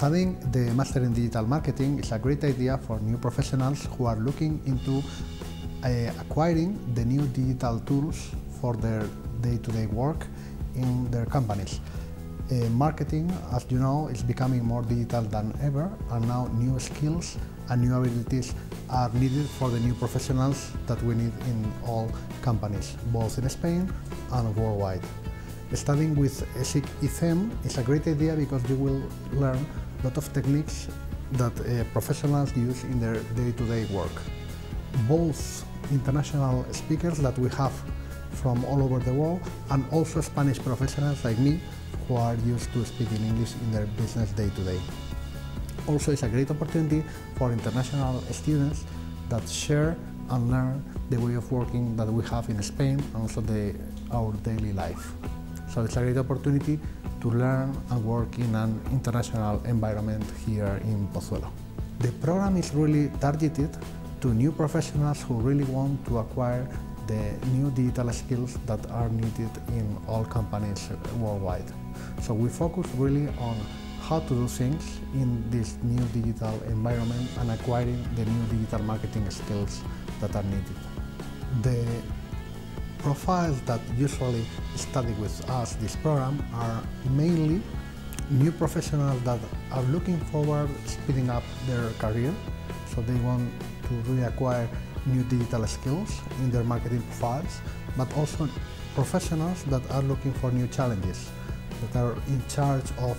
Studying the Master in Digital Marketing is a great idea for new professionals who are looking into uh, acquiring the new digital tools for their day-to-day -day work in their companies. Uh, marketing, as you know, is becoming more digital than ever, and now new skills and new abilities are needed for the new professionals that we need in all companies, both in Spain and worldwide. Studying with ESIC ICEMD is a great idea because you will learn lot of techniques that uh, professionals use in their day-to-day -day work. Both international speakers that we have from all over the world and also Spanish professionals like me who are used to speaking English in their business day-to-day. -day. Also, it's a great opportunity for international students that share and learn the way of working that we have in Spain and also the, our daily life. So it's a great opportunity to learn and work in an international environment here in Pozuelo. The program is really targeted to new professionals who really want to acquire the new digital skills that are needed in all companies worldwide. So we focus really on how to do things in this new digital environment and acquiring the new digital marketing skills that are needed. The profiles that usually study with us this program are mainly new professionals that are looking forward speeding up their career. So they want to really acquire new digital skills in their marketing profiles but also professionals that are looking for new challenges that are in charge of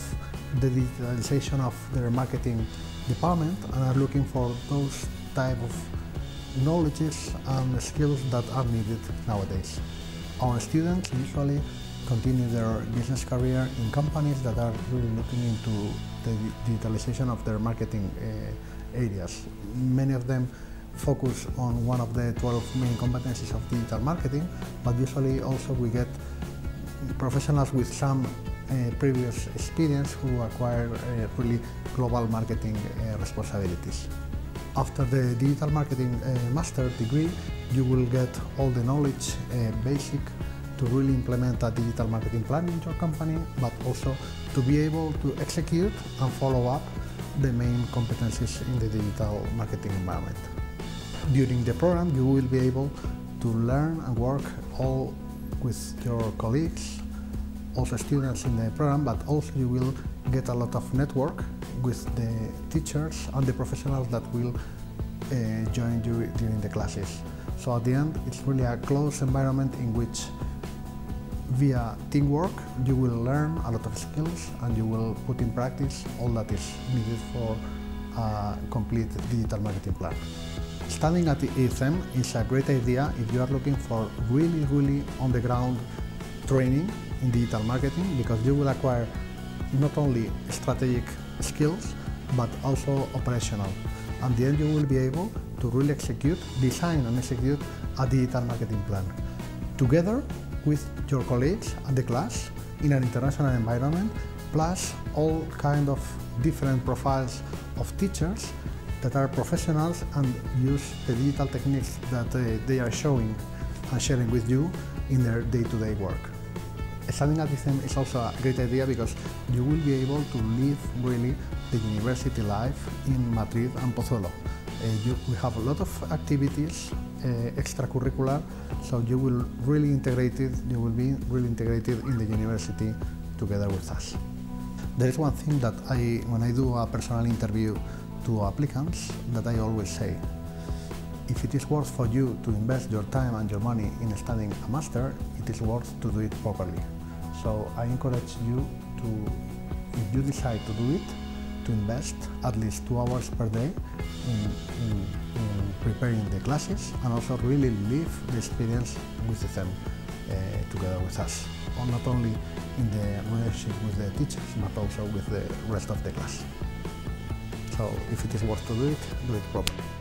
the digitalization of their marketing department and are looking for those type of knowledges and skills that are needed nowadays. Our students usually continue their business career in companies that are really looking into the digitalization of their marketing uh, areas. Many of them focus on one of the 12 main competencies of digital marketing, but usually also we get professionals with some uh, previous experience who acquire uh, really global marketing responsibilities. After the digital marketing uh, master degree, you will get all the knowledge uh, basic to really implement a digital marketing plan in your company, but also to be able to execute and follow up the main competencies in the digital marketing environment. During the program, you will be able to learn and work all with your colleagues, also students in the program, but also you will get a lot of network with the teachers and the professionals that will uh, join you during the classes. So at the end, it's really a closed environment in which via teamwork you will learn a lot of skills and you will put in practice all that is needed for a complete digital marketing plan. Studying at the ICEMD is a great idea if you are looking for really, really on-the-ground training in digital marketing because you will acquire not only strategic skills but also operational. And then you will be able to really execute, design and execute a digital marketing plan. Together with your colleagues at the class in an international environment, plus all kind of different profiles of teachers that are professionals and use the digital techniques that uh, they are showing and sharing with you in their day-to-day -day work. Studying at ICEMD is also a great idea because you will be able to live really the university life in Madrid and Pozuelo. Uh, you, we have a lot of activities uh, extracurricular, so you will really integrated, you will be really integrated in the university together with us. There is one thing that I, when I do a personal interview to applicants, that I always say, if it is worth for you to invest your time and your money in studying a master, it is worth to do it properly. So I encourage you to, if you decide to do it, to invest at least two hours per day in, in, in preparing the classes and also really live the experience with them uh, together with us. Or not only in the relationship with the teachers, but also with the rest of the class. So if it is worth to do it, do it properly.